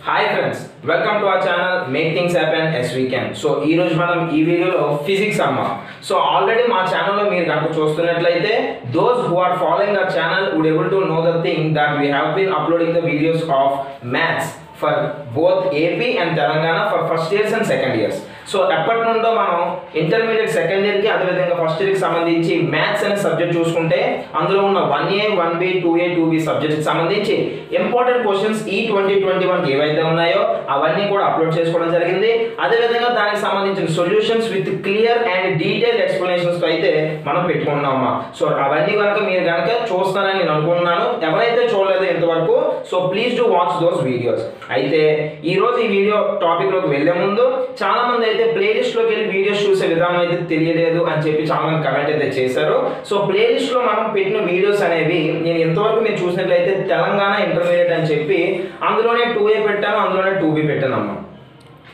Hi friends welcome to our channel make things happen as we can so ఈ రోజు మనం ఈ వీడియోలో ఫిజిక్స్ అమ్మ. సో ఆల్రెడీ మా ఛానల్లో మీరు కనుక చూస్తున్నట్లయితే those who are following our channel would able to know the thing that we have been uploading the videos of maths for both AP and Telangana for first years and second years so ఎప్పటి నుండో మనం intermediate second ఇయర్కి అదేవిధంగా first ఇయర్కి సంబంధించి maths అనే subject చూసుకుంటే అందులో ఉన్న one A one B two A two B సబ్జెక్ట్కి సంబంధించి ఇంపార్టెంట్ క్వశ్చన్స్ ఈ ట్వంటీ ట్వంటీ వన్కి ఏవైతే ఉన్నాయో అవన్నీ కూడా అప్లోడ్ చేసుకోవడం జరిగింది. అదేవిధంగా దానికి సంబంధించిన solutions with clear and detail ఎక్స్ప్లెనేషన్స్తో అయితే మనం పెట్టుకున్నామా. సో అవన్నీ కనుక మీరు కనుక చూస్తారని నేను అనుకుంటున్నాను. ఎవరైతే చూడలేదో ఇంతవరకు so please do watch those videos అయితే ఈ రోజు ఈ వీడియో టాపిక్లోకి ముందు చాలా మంది అయితే ప్లేలిస్ట్లోకి వెళ్ళి వీడియోస్ చూసే విధానం అయితే తెలియలేదు అని చెప్పి చాలా మంది కమెంట్ అయితే చేశారు. సో ప్లేలిస్ట్లో మనం పెట్టిన వీడియోస్ అనేవి నేను ఎంతవరకు మీరు చూసినట్లయితే తెలంగాణ ఇంటర్మీడియట్ అని చెప్పి అందులోనే టూ ఏ పెట్టాను అందులోనే టూ బి పెట్టాను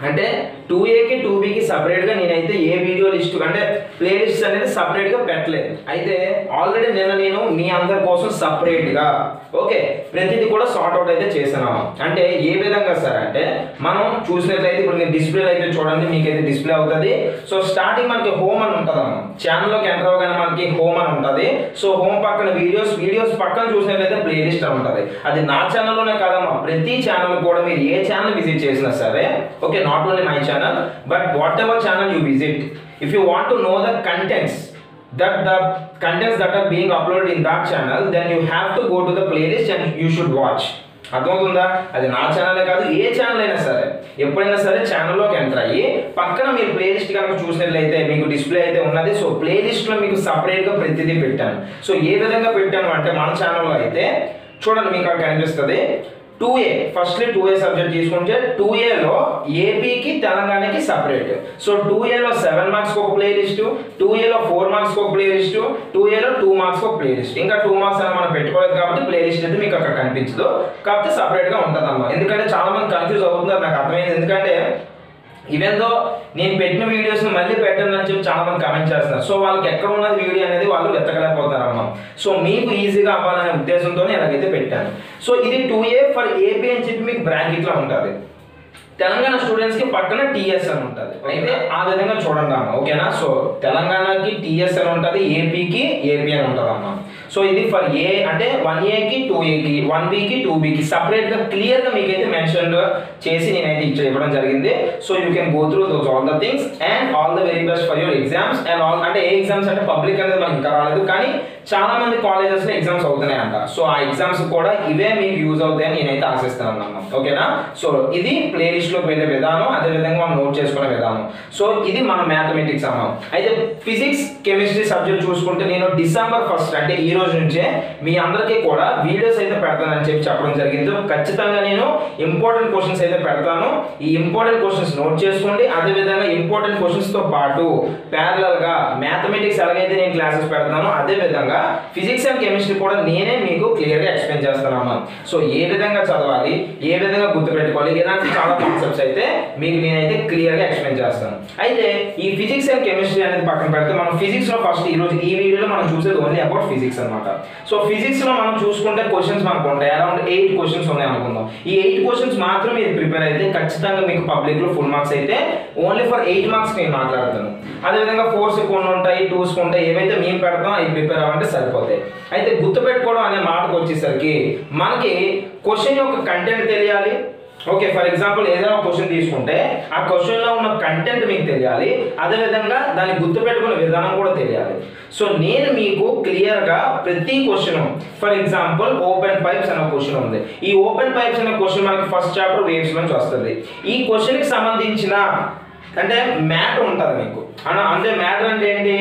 అంటే టూ ఏకి టూ బీకి సపరేట్గా నేనైతే ఏ వీడియో లిస్ట్ అంటే ప్లేలిస్ట్ అనేది సపరేట్గా పెట్టలేదు. అయితే ఆల్రెడీ నిన్న నేను మీ అందరి కోసం సపరేట్గా ఓకే ప్రతిదీ కూడా సార్ట్ అవుట్ అయితే చేసాను అంటే ఏ విధంగా సార్ అంటే మనం చూసినట్లయితే ఇప్పుడు నేను డిస్ప్లే అయితే చూడండి మీకైతే డిస్ప్లే అవుతుంది. సో స్టార్టింగ్ మనకి హోమ్ అని ఉంటుంది అమ్మ. ఛానల్లోకి ఎంటర్ అవగానే మనకి హోమ్ అని ఉంటుంది. సో హోమ్ పక్కన వీడియోస్ వీడియోస్ పక్కన చూసినట్లయితే ప్లేలిస్ట్ అని ఉంటుంది. అది నా ఛానల్లోనే కాదమ్మా. ప్రతి ఛానల్ కూడా మీరు ఏ ఛానల్ విజిట్ చేసినా సరే okay not only my channel but what whatever channel you visit if you want to know the contents that the contents that are being uploaded in that channel then you have to go to the playlist and you should watch. అర్థమవుతుందా? అది నా ఛానలే కాదు ఏ channel అయినా సరే. ఎప్పుడైనా సరే ఛానల్లోకి enter అయ్యి పక్కన మీరు ప్లేలిస్ట్ కనుక చూసినట్లయితే మీకు డిస్ప్లే అయితే ఉన్నది సో ప్లేలిస్ట్లో మీకు సపరేట్గా ప్రతిదీ పెట్టాను. సో ఏ విధంగా పెట్టాను అంటే మన ఛానల్లో అయితే చూడండి మీకు అక్కడ కనిపిస్తుంది. Two A firstly two A subject తీసుకుంటే టూ ఏలో ఏపీకి తెలంగాణకి సపరేట్ సో టూ ఏలో సెవెన్ మార్క్స్ ఒక ప్లే లిస్టు టూ ఏలో ఫోర్ మార్క్స్ ఒక ప్లే లిస్టు టూ ఏలో టూ మార్క్స్కి ఒక ప్లే లిస్ట్ ఇంకా టూ మార్క్స్ అని మనం పెట్టుకోలేదు కాబట్టి ప్లే లిస్ట్ అయితే మీకు అక్కడ కనిపించదు. కాకపోతే సపరేట్గా ఉంటుంది అన్నమాట ఎందుకంటే చాలా మంది కన్ఫ్యూజ్ అవుతుంది నాకు అర్థమైంది. ఎందుకంటే ఈవెన్ దో నేను పెట్టిన వీడియోస్ మళ్ళీ పెట్టండి అని చెప్పి చాలా మంది కమెంట్ చేస్తున్నారు. సో వాళ్ళకి ఎక్కడ ఉన్నది వీడియో అనేది వాళ్ళు వెతకలేకపోతారమ్మా. సో మీకు ఈజీగా అవ్వాలనే ఉద్దేశంతో నేను అలాగైతే పెట్టాను. సో ఇది టూ ఏ ఫర్ ఏపీ అని చెప్పి మీకు బ్రాకెట్లో ఉంటుంది. తెలంగాణ స్టూడెంట్స్కి పక్కన టీఎస్ అని ఉంటుంది. అయితే ఆ విధంగా చూడండి అమ్మ. ఓకేనా సో తెలంగాణకి టీఎస్ అని ఉంటుంది ఏపీకి ఏపీ అని ఉంటుంది అమ్మ సో ఇది ఫర్ ఏ అంటే వన్ ఏకి టూ ఏకి వన్ బీకి టూ బీకి సపరేట్గా క్లియర్గా మీకైతే మెన్షన్ చేసి నేనైతే ఇవ్వడం జరిగింది. So you can go through those all the things and all the very best for your exams and all అంటే ఏ ఎగ్జామ్స్ అంటే పబ్లిక్ అనేది మనకి ఇంకా రాలేదు కానీ చాలా మంది కాలేజెస్లో ఎగ్జామ్స్ అవుతున్నాయి అంట. సో ఆ ఎగ్జామ్స్ కూడా ఇవే మీకు యూజ్ అవుతాయని నేనైతే ఆశిస్తున్నాను ఓకేనా సో ఇది ప్లేలిస్ట్లోకి వెళ్ళే విధానం అదే విధంగా మనం నోట్ చేసుకునే విధానం. సో ఇది మన మ్యాథమెటిక్స్ అమ్మ. అయితే ఫిజిక్స్ కెమిస్ట్రీ సబ్జెక్ట్ చూసుకుంటే నేను డిసెంబర్ ఫస్ట్ అంటే ఈ రోజు నుంచే మీ అందరికీ కూడా వీడియోస్ అయితే పెడతానని చెప్పి చెప్పడం జరిగింది. ఖచ్చితంగా నేను ఇంపార్టెంట్ క్వశ్చన్స్ అయితే పెడతాను. ఈ ఇంపార్టెంట్ క్వశ్చన్స్ నోట్ చేసుకోండి. అదే విధంగా ఇంపార్టెంట్ క్వశ్చన్స్తో పాటు ప్యారలల్గా మ్యాథమెటిక్స్ ఎలాగైతే నేను క్లాసెస్ పెడతానో అదే విధంగా ఫిజిక్స్ అండ్ కెమిస్ట్రీ కూడా నేనే మీకు క్లియర్గా ఎక్స్ప్లెయిన్ చేస్తానమ్మా సో ఏ విధంగా చదవాలి ఏ విధంగా గుర్తుపెట్టుకోవాలి ఇలాంటి చాలా కాన్సెప్ట్స్ అయితే మీకు నేనైతే క్లియర్గా ఎక్స్ప్లెయిన్ చేస్తాను. అయితే ఈ ఫిజిక్స్ అండ్ కెమిస్ట్రీ అనేది పక్కన పెడితే మనం ఫిజిక్స్లో ఫస్ట్ ఈ రోజు ఈ వీడియోలో మనం చూసేది ఓన్లీ అబౌట్ ఫిజిక్స్ అనమాట సో ఫిజిక్స్లో మనం చూసుకుంటే క్వశ్చన్స్ మనకు ఉంటాయి. అరౌండ్ ఎయిట్ క్వశ్చన్స్ ఉన్నాయి అనుకుందాం. ఈ ఎయిట్ క్వశ్చన్స్ మాత్రం మీరు ప్రిపేర్ అయితే ఖచ్చితంగా మీకు పబ్లిక్లో ఫుల్ మార్క్స్ అయితే ఓన్లీ ఫర్ ఎయిట్ మార్క్స్ నేను మాట్లాడతాను. అదేవిధంగా ఫోర్స్ కొన్ని ఉంటాయి టూస్ ఉంటాయి. ఏవైతే మేము పెడతాం అవి ప్రిపేర్ అవ్వంటే సరిపోతాయి. అయితే గుర్తుపెట్టుకోవడం అనే మాటకు వచ్చేసరికి మనకి క్వశ్చన్ యొక్క కంటెంట్ తెలియాలి. ఓకే ఫర్ ఎగ్జాంపుల్ ఏదైనా క్వశ్చన్ తీసుకుంటే ఆ క్వశ్చన్లో ఉన్న కంటెంట్ మీకు తెలియాలి. అదేవిధంగా దాన్ని గుర్తుపెట్టుకునే విధానం కూడా తెలియాలి. సో నేను మీకు క్లియర్గా ప్రతి question for example open pipes అనే క్వశ్చన్ ఉంది. ఈ ఓపెన్ పైప్స్ అనే క్వశ్చన్ మనకి ఫస్ట్ చాప్టర్ వేవ్స్ నుంచి వస్తుంది. ఈ క్వశ్చన్కి సంబంధించిన అంటే మ్యాటర్ ఉంటుంది మీకు. అన్న అంటే మ్యాటర్ అంటే ఏంటి?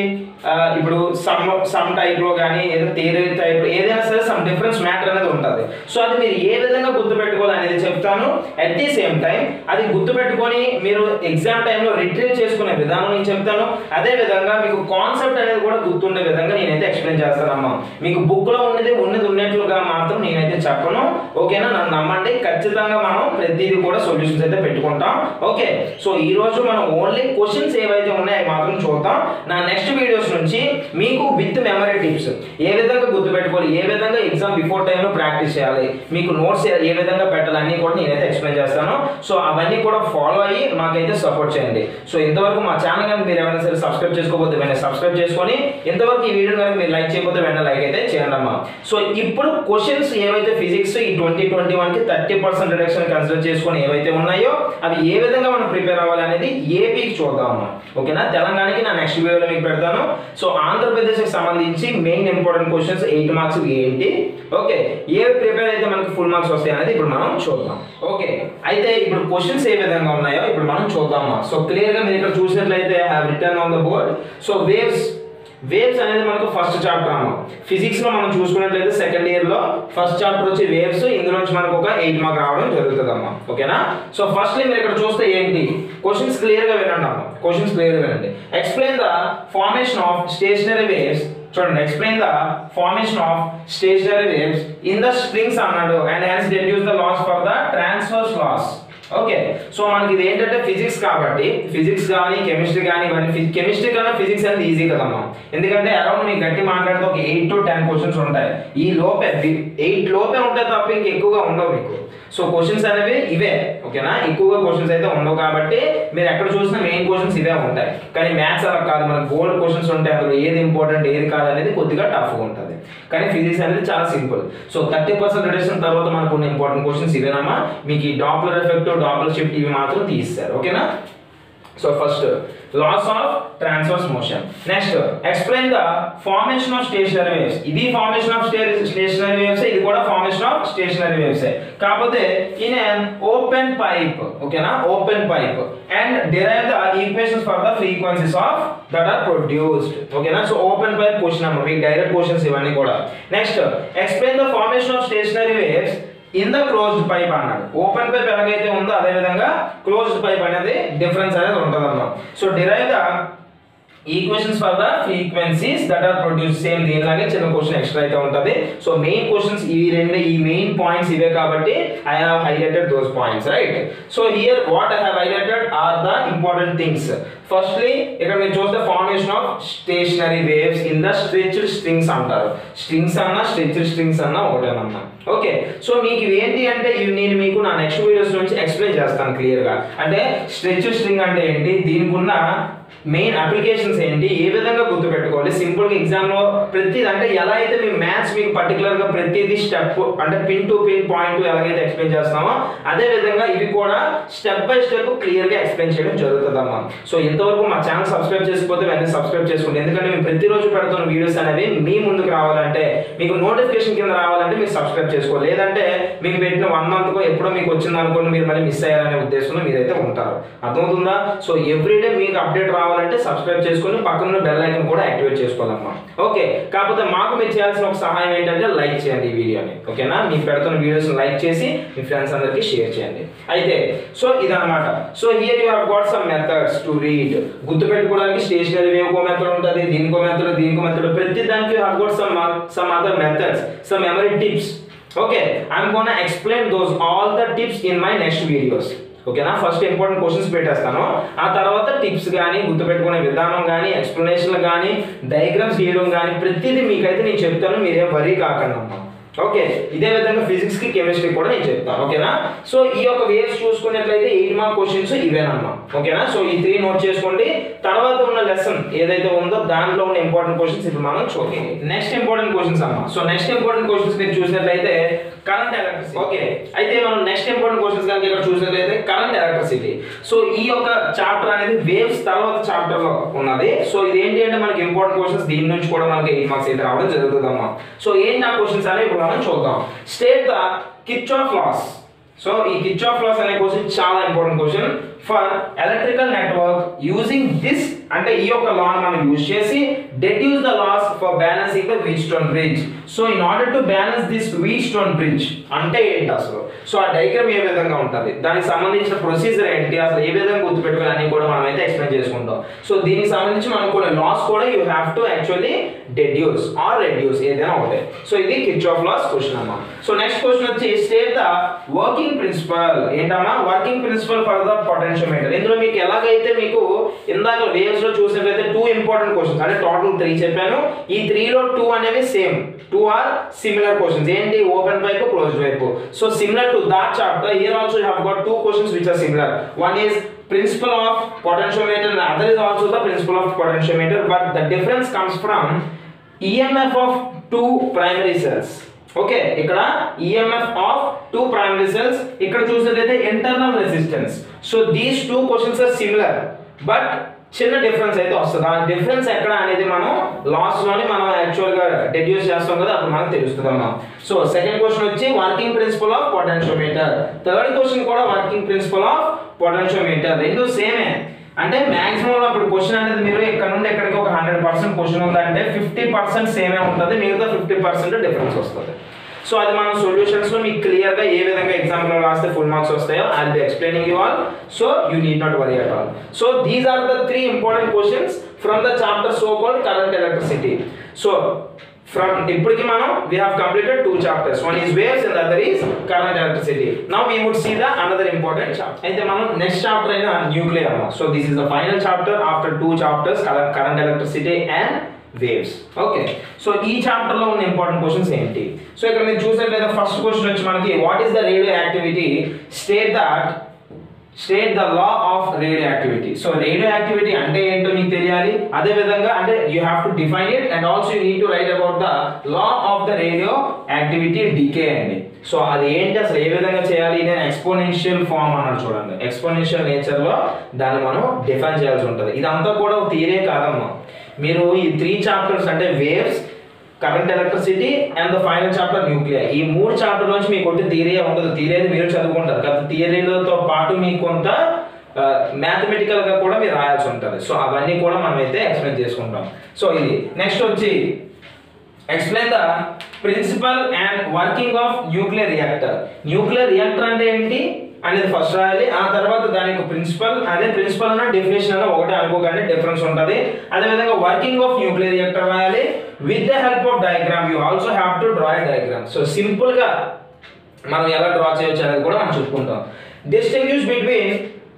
ఇప్పుడు సమ్ సమ్ టైప్లో కానీ ఏదో థియరీ టైప్ ఏదైనా సరే సమ్ డిఫరెన్స్ మ్యాటర్ అనేది ఉంటుంది. సో అది మీరు ఏ విధంగా గుర్తుపెట్టుకోవాలి అనేది చెప్తాను. అట్ ది సేమ్ టైం అది గుర్తుపెట్టుకొని మీరు ఎగ్జామ్ టైంలో రిట్రీవ్ చేసుకునే విధానం నేను చెప్తాను. అదే విధంగా మీకు కాన్సెప్ట్ అనేది కూడా గుర్తుండే విధంగా నేనైతే ఎక్స్ప్లెయిన్ చేస్తాను మీకు బుక్లో ఉన్నది ఉన్నది ఉన్నట్లుగా మాత్రం నేనైతే చెప్పను. ఓకేనా? నన్ను నమ్మండి. ఖచ్చితంగా మనం ప్రతిదీ కూడా సొల్యూషన్స్ అయితే పెట్టుకుంటాం. ఓకే? సో ఈ రోజు మనం ఓన్లీ క్వశ్చన్స్ ఏవైతే ఉన్నాయో అవి మాత్రం చూద్దాం. నా నెక్స్ట్ వీడియోస్ నుంచి మీకు విత్ మెమరీ టిప్స్ ఏ విధంగా గుర్తుపెట్టుకోవాలి? ఏ విధంగా ఎగ్జామ్ బిఫోర్ టైంలో ప్రాక్టీస్ చేయాలి? మీకు నోట్స్ ఏ విధంగా పెట్టాలి? అన్నీ కూడా నేనైతే ఎక్స్ప్లెయిన్ చేస్తాను. సో అవన్నీ కూడా ఫాలో అయ్యి మాకైతే సపోర్ట్ చేయండి. సో ఇంతవరకు మా ఛానల్ కానీ మీరు ఎవరైనా సరే సబ్స్క్రైబ్ చేసుకోకపోతే వెంటనే సబ్స్క్రైబ్ చేసుకొని ఇంతవరకు ఈ వీడియో కానీ మీరు లైక్ చేయకపోతే వెంటనే లైక్ అయితే చేయండి అమ్మా సో ఇప్పుడు క్వశ్చన్స్ ఏవైతే ఫిజిక్స్ ఈ ట్వంటీ ట్వంటీ వన్కి థర్టీ పర్సెంట్ రిడక్షన్ కన్సిడర్ చేసుకొని ఏవైతే ఉన్నాయో అవి ఏ విధంగా మనం ప్రిపేర్ అవ్వాలి అనేది ఏపీకి చూద్దాం ఓకేనా? తెలంగాణకి నా నెక్స్ట్ వీడియోలో మీకు పెడతాను. సో ఆంధ్రప్రదేశ్కి సంబంధించి main important questions eight marks ఏంటి? ఓకే ఏ ప్రిపేర్ అయితే మనకి ఫుల్ మార్క్స్ వస్తాయి అనేది ఇప్పుడు మనం చూద్దాం. ఓకే అయితే ఇప్పుడు క్వశ్చన్స్ ఏ విధంగా ఉన్నాయో ఇప్పుడు మనం చూద్దాం సో క్లియర్గా మీరు ఇక్కడ చూసినట్లయితే have return on the board so waves waves అనేది మనకు ఫస్ట్ చాప్టర్ అమ్మ. ఫిజిక్స్లో మనం చూసుకున్నట్లయితే సెకండ్ ఇయర్లో ఫస్ట్ చాప్టర్ వచ్చి వేవ్స్ ఇందులో నుంచి మనకు ఒక ఎయిట్ మార్క్ రావడం జరుగుతుంది అమ్మా ఓకేనా సో ఫస్ట్ మీరు ఇక్కడ చూస్తే ఏంటి? క్వశ్చన్స్ క్లియర్గా వినండి అమ్మ. క్వశ్చన్స్ క్లియర్గా వినండి. Explain the formation of stationary waves చూడండి explain the formation of stationary waves in the strings అన్నాడు. And hence deduce the laws for the okay so మనకి ఇది ఏంటంటే ఫిజిక్స్ కాబట్టి ఫిజిక్స్ కానీ కెమిస్ట్రీ కానీ ఇవన్నీ కెమిస్ట్రీ కన్నా ఫిజిక్స్ అనేది ఈజీ కదమ్మా ఎందుకంటే అరౌండ్ మీకు గట్టి మాట్లాడితే ఒక ఎయిట్ టు టెన్ క్వశ్చన్స్ ఉంటాయి. ఈ లోపే ఎయిట్ లోపే ఉంటాయి తప్ప ఇంకెక్కువగా ఉండవు మీకు. సో క్వశ్చన్స్ అనేవి ఇవే ఓకేనా? ఎక్కువగా క్వశ్చన్స్ అయితే ఉండవు కాబట్టి మీరు ఎక్కడ చూసినా మెయిన్ క్వశ్చన్స్ ఇవే ఉంటాయి. కానీ మ్యాథ్స్ అలా కాదు మనకు బోర్డ్ క్వశ్చన్స్ ఉంటాయి అందులో ఏది ఇంపార్టెంట్ ఏది కాదు అనేది కొద్దిగా టఫ్గా ఉంటుంది. కానీ ఫిజిక్స్ అనేది చాలా simple so thirty percent reduction తర్వాత మనకు ఉన్న ఇంపార్టెంట్ క్వశ్చన్స్ ఇవేనమ్మా. మీకు ఈ డాప్లర్ ఎఫెక్ట్ డాప్లర్ షిఫ్ట్ ఇవి మాత్రం తీస్తారు ఓకేనా? so first laws of transverse motion next explain the formation of stationary waves ఇది ఫార్మేషన్ ఆఫ్ స్టేషనరీ వేవ్స్ ఇది కూడా ఫార్మేషన్ ఆఫ్ స్టేషనరీ వేవ్స్ కాకపోతే ఇన్ అన్ ఓపెన్ పైప్ ఓకేనా open pipe and derive the equations for the frequencies of that are produced ఓకేనా so open pipe question అమ్మ మీకు direct questions ఇవన్నీ కూడా next explain the formation of stationary waves in the closed pipe అన్నాడు. Open pipe ఎలాగైతే ఉందో అదే విధంగా క్లోజ్డ్ పైప్ అనేది డిఫరెన్స్ అనేది ఉంటుంది అన్నమాట so derive the equations for the frequencies that are produce same దీనిలాగే చిన్న క్వశ్చన్ ఎక్స్ట్రా అయితే ఉంటుంది. సో మెయిన్ క్వశ్చన్స్ ఈ రెండు ఈ మెయిన్ పాయింట్స్ ఇవే కాబట్టి I have highlighted those points right so here what I have highlighted are the important things firstly ఇక్కడ మీరు చూస్తే formation of stationary waves in the stretched strings అంటారు. స్ట్రింగ్స్ అన్నా స్ట్రెచ్డ్ స్ట్రింగ్స్ అన్నా ఒకటేనన్నా ఓకే సో మీకు ఏంటి అంటే ఇవి నేను మీకు నా నెక్స్ట్ వీడియోస్ నుంచి ఎక్స్ప్లెయిన్ చేస్తాను క్లియర్గా అంటే స్ట్రెచ్డ్ స్ట్రింగ్ అంటే ఏంటి? దీనికి ఉన్న మెయిన్ అప్లికేషన్స్ ఏంటి? ఏ విధంగా గుర్తుపెట్టుకోవాలి? సింపుల్గా ఎగ్జామ్లో ప్రతి అంటే ఎలా అయితే మీ మ్యాథ్స్ మీకు పర్టికులర్గా ప్రతిదీ స్టెప్ అంటే పిన్ టు పిన్ పాయింట్ ఎలాగైతే ఎక్స్ప్లెయిన్ చేస్తామో అదే విధంగా ఇవి కూడా స్టెప్ బై స్టెప్ క్లియర్గా ఎక్స్ప్లెయిన్ చేయడం జరుగుతుందమ్మా. సో ఇంతవరకు మా ఛానల్ సబ్స్క్రైబ్ చేసుకోకపోతే వెంటనే సబ్స్క్రైబ్ చేసుకోండి. ఎందుకంటే మేము ప్రతిరోజు పెడుతున్న వీడియోస్ అనేవి మీ ముందుకు రావాలంటే మీకు నోటిఫికేషన్ కింద రావాలంటే మీరు సబ్స్క్రైబ్ చేసుకోవాలి లేదంటే మీకు పెట్టిన వన్ మంత్ కో ఎప్పుడో మీకు వచ్చింది అనుకోండి మీరు మళ్ళీ మిస్ అయ్యారనే ఉద్దేశంలో మీరైతే ఉంటారు. అర్థమవుతుందా? సో ఎవ్రీడే మీకు అప్డేట్ రావాలంటే సబ్స్క్రైబ్ చేసుకొని పక్కన బెల్ ఐకన్ కూడా యాక్టివేట్ చేసుకోవాలమ్మా. ఓకే కాకపోతే మాకు మీరు చేయాల్సిన ఒక సహాయం ఏంటంటే లైక్ చేయండి ఈ వీడియోని ఓకేనా మీకు పెడుతున్న వీడియోస్ లైక్ చేసి మీ ఫ్రెండ్స్ అందరికి షేర్ చేయండి. అయితే సో ఇదనమాట so then you have got some methods to read గుర్తుపెట్టుకోవడానికి stationary wave method ఉంటుంది దీనికో మెథడ్ దీనికో మెథడ్ ప్రతి దానికి you have got some some other methods some memory tips okay I'm gonna explain those all the tips in my next videos ఓకేనా first important questions పెట్టేస్తాను. ఆ తర్వాత tips కానీ గుర్తుపెట్టుకునే విధానం కానీ ఎక్స్ప్లెనేషన్లు కానీ డయాగ్రామ్స్ గీయడం కానీ ప్రతిదీ మీకైతే నేను చెప్తాను మీరేం వరీ కాకండి అమ్మా ఓకే ఇదే విధంగా ఫిజిక్స్కి కెమిస్ట్రీ కూడా నేను చెప్తాను ఓకేనా? సో ఈ యొక్క వేవ్స్ చూసుకున్నట్లయితే ఎయిట్ మార్క్ క్వశ్చన్స్ ఇవేనమ్మా ఓకేనా? సో ఈ త్రీ నోట్ చేసుకోండి. తర్వాత ఉన్న లెసన్ ఏదైతే ఉందో దాంట్లో ఉన్న ఇంపార్టెంట్ క్వశ్చన్స్ ఇప్పుడు మనం చూడండి నెక్స్ట్ ఇంపార్టెంట్ క్వశ్చన్స్ అమ్మా. సో నెక్స్ట్ ఇంపార్టెంట్ క్వశ్చన్స్ మీరు చూసినట్లయితే కరెంట్ ఎలక్ట్రిసిటీ ఓకే అయితే మనం నెక్స్ట్ ఇంపార్టెంట్ క్వశ్చన్స్ కనుక ఇక్కడ చూసినట్లయితే కరెంట్ ఎలక్ట్రిసిటీ సో ఈ యొక్క చాప్టర్ అనేది వేవ్స్ తర్వాత చాప్టర్లో ఉన్నది. సో ఇది ఏంటి అంటే మనకి ఇంపార్టెంట్ క్వశ్చన్స్ దీని నుంచి కూడా మనకి ఎయిట్ మార్క్స్ అయితే రావడం జరుగుతుందమ్మా సో ఏంటి ఆ క్వశ్చన్స్ అనేవి ఇప్పుడు మనం చూద్దాం. State the Kirchhoff laws so ఈ కిచ్ ఆఫ్ లాస్ అనే క్వశ్చన్ చాలా important question for electrical network using this అంటే ఈ యొక్క లా మనం యూజ్ చేసి deduce the laws for balancing the Wheatstone bridge so in order to balance this Wheatstone bridge అంటే ఏంటి అసలు? సో ఆ డైగ్రామ్ ఏ విధంగా ఉంటుంది? దానికి సంబంధించిన ప్రొసీజర్ ఏంటి? అసలు ఏ విధంగా గుర్తుపెట్టుకోవాలి అని కూడా మనం అయితే ఎక్స్ప్లెయిన్ చేసుకుంటాం. సో దీనికి సంబంధించి మనం కూడా లాస్ కూడా you have to actually deduce or reduce ఏదైనా ఒకటే. సో ఇది కిచ్ ఆఫ్ లాస్ క్వశ్చన్ అమ్మా. సో నెక్స్ట్ క్వశ్చన్ వచ్చి స్టేట్ ద వర్కింగ్ ప్రిన్సిపల్ ఏంటమ్మా? Working principle for the potential potentiometer ఇందులో మీకు ఎలాగైతే మీకు ఇందాక వేవ్స్ లో చూసినట్లయితే టూ ఇంపార్టెంట్ క్వశ్చన్స్ అంటే టోటల్ త్రీ చెప్పాను. ఈ త్రీలో టూ అనేవి same two or similar questions ఏంటి? Open pipe close pipe so similar to that chapter here also you have got two questions which are similar one is principle of potentiometer and other is also the principle of potentiometer but the difference comes from EMF of two primary cells. Okay ఇక్కడ EMF of two primary cells ఇక్కడ చూసినట్లయితే internal resistance so these two questions are similar but చిన్న difference అయితే వస్తుంది. ఆ difference ఎక్కడ అనేది మనం లాస్ట్లోని మనం యాక్చువల్గా డెడ్యూస్ చేస్తాం కదా అప్పుడు మనకు తెలుస్తుంది అమ్మా సో సెకండ్ క్వశ్చన్ వచ్చి working principle of potentiometer third question కూడా వర్కింగ్ ప్రిన్సిపల్ ఆఫ్ పొటెన్షియోమీటర్ రెండు సేమే అంటే మాక్సిమం ఇప్పుడు క్వశ్చన్ అనేది మీరు ఇక్కడ నుండి ఎక్కడికి ఒక హండ్రెడ్ పర్సెంట్ క్వశ్చన్ ఉందంటే ఫిఫ్టీ పర్సెంట్ సేమే ఉంటుంది మిగతా ఫిఫ్టీ పర్సెంట్ డిఫరెన్స్ వస్తుంది. సో అది మనం సొల్యూషన్స్లో మీకు క్లియర్గా ఏ విధంగా ఎగ్జామ్లో రాస్తే ఫుల్ మార్క్స్ వస్తాయో I be explaining you all so you need not worry at all so these are the three important questions from the chapter so called current electricity so from ఇప్పటికి మనం we have completed two chapters one is waves and other is current electricity now we would see the another important chapter అయితే మనం next chapter అయిన nuclear అమ్మా so this is the final chapter after two chapters current electricity and waves okay so ఈ చాప్టర్లో ఉన్న important questions ఏంటి? So ఇక్కడ మీరు చూసినట్లయితే ఫస్ట్ క్వశ్చన్ వచ్చి మనకి what is the radioactivity state that state the law of radioactivity so radioactivity అంటే ఏంటో మీకు తెలియాలి. అదే విధంగా అంటే you have to define it and also you need to write about the law of the radioactivity decay అండి. So అది ఏంటి? అసలు ఏ విధంగా చేయాలి? నేను ఎక్స్పోనెన్షియల్ ఫామ్ అన్నాడు చూడండి. ఎక్స్పోనెన్షియల్ నేచర్లో దాన్ని మనం డిఫైన్ చేయాల్సి ఉంటుంది. ఇదంతా కూడా తీరే కాదమ్మా. మీరు ఈ త్రీ చాప్టర్స్ అంటే waves current electricity and the final chapter nuclear ఈ మూడు చాప్టర్ నుంచి మీకు ఒకటి థియరీ ఉండదు. థియరీ అయితే మీరు చదువుకుంటారు. కదా థియరీలతో పాటు మీకు కొంత మ్యాథమెటికల్గా కూడా మీరు రాయాల్సి ఉంటుంది. సో అవన్నీ కూడా మనం అయితే ఎక్స్ప్లెయిన్ చేసుకుంటాం. సో ఇది నెక్స్ట్ వచ్చి explain the principle and working of nuclear reactor nuclear reactor అంటే ఏంటి? అనేది ఫస్ట్ రాయాలి. ఆ తర్వాత దానికి ప్రిన్సిపల్ అదే ప్రిన్సిపల్ ఉన్న డెఫినేషన్ అన్న ఒకటే అనుకోగానే డిఫరెన్స్ ఉంటుంది. అదే విధంగా వర్కింగ్ ఆఫ్ న్యూక్లియర్ రియాక్టర్ రాయాలి with the help of diagram you also have to draw diagram so సింపుల్గా మనం ఎలా డ్రా చేయొచ్చు అనేది కూడా మనం చెప్పుకుంటాం. డిస్టింగ్విష్ బిట్వీన్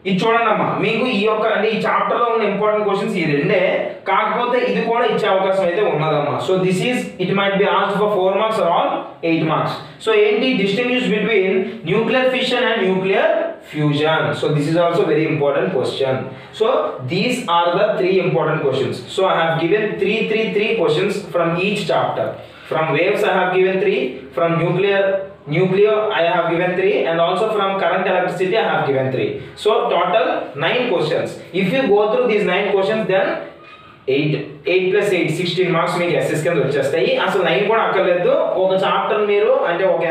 ఇది చూడండి అమ్మా మీకు ఈ యొక్క అంటే ఈ చాప్టర్లో ఉన్న ఇంపార్టెంట్ క్వశ్చన్స్ ఈ రెండే కాకపోతే ఇది కూడా ఇచ్చే అవకాశం అయితే ఉన్నదమ్మా so this is it might be asked for four marks or all eight marks so ఏంటి distinguish between nuclear fission and nuclear fusion so this is also very important question so these are the three important questions so I have given three three three questions from each chapter from waves I have given three from nuclear Nucleo I have given 3 and also from current electricity I have given 3. So total 9 questions. If you go through these 9 questions then 8 eight plus eight sixteen marks మీకు SS కింద వచ్చేస్తాయి. అసలు nine కూడా అక్కర్లేదు. ఒక chapter మీరు అంటే ఒక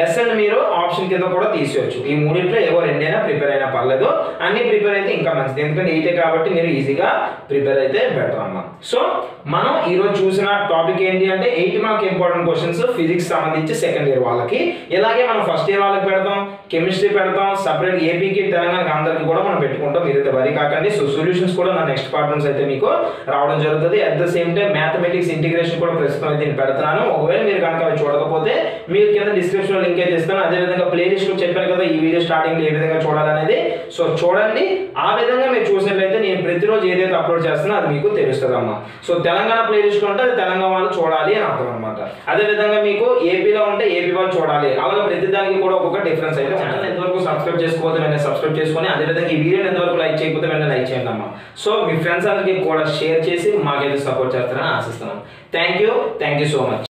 లెసన్ మీరు ఆప్షన్ కింద కూడా తీసేయచ్చు. ఈ మూడింట్లో ఏవో రెండైనా ప్రిపేర్ అయినా పర్లేదు. అన్ని ప్రిపేర్ అయితే ఇంకా మంచిది. ఎందుకంటే ఎయిటే కాబట్టి మీరు ఈజీగా ప్రిపేర్ అయితే బెటర్ అమ్మా సో మనం ఈరోజు చూసిన టాపిక్ ఏంటి అంటే eight mark important questions physics సంబంధించి సెకండ్ ఇయర్ వాళ్ళకి. ఇలాగే మనం ఫస్ట్ ఇయర్ వాళ్ళకి పెడతాం. కెమిస్ట్రీ పెడతాం. సపరేట్ ఏపీకి తెలంగాణకి అందరికి కూడా మనం పెట్టుకుంటాం. మీరైతే వరి కాకండి. సో సొల్యూషన్స్ కూడా నా నెక్స్ట్ పార్ట్ నుంచి అయితే మీకు రావడం జరుగుతుంది. At the same time mathematics integration కూడా ప్రస్తుతం దీన్ని పెడుతున్నాను. ఒకవేళ మీరు కనుక అవి చూడకపోతే మీరు కింద డిస్క్రిప్షన్ లింక్ అయితే ఇస్తాను. అదే విధంగా ప్లేలిస్ట్ చెప్పాను కదా ఈ వీడియో స్టార్టింగ్ ఏ విధంగా చూడాలనేది. సో చూడండి. ఆ విధంగా మీరు చూసినట్లయితే నేను ప్రతిరోజు ఏదైతే అప్లోడ్ చేస్తున్నా అది మీకు తెలుస్తుంది అమ్మా సో తెలంగాణ ప్లేలిస్ట్ ఉంటే అది తెలంగాణ వాళ్ళు చూడాలి అని అర్థం అనమాట అదే విధంగా మీకు ఏపీలో ఉంటే ఏపీ వాళ్ళు చూడాలి. అలాగే ప్రతి దానికి కూడా ఒక్కొక్క డిఫరెన్స్ అయితే ఛానల్ వరకు సబ్స్క్రైబ్ చేసుకోకపోతే వెంటనే సబ్స్క్రైబ్ చేసుకొని అదే విధంగా ఈ వీడియోని ఎంతవరకు లైక్ చేయకపోతే వెంటనే లైక్ చేయండి అమ్మా. సో మీ ఫ్రెండ్స్ అందరికీ కూడా షేర్ చేసి మాకైతే సపోర్ట్ చేస్తారని ఆశిస్తున్నాను thank you thank you so much